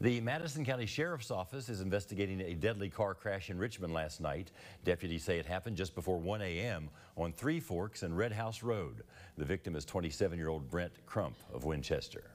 The Madison County Sheriff's Office is investigating a deadly car crash in Richmond last night. Deputies say it happened just before 1 a.m. on Three Forks and Red House Road. The victim is 27-year-old Brent Crump of Winchester.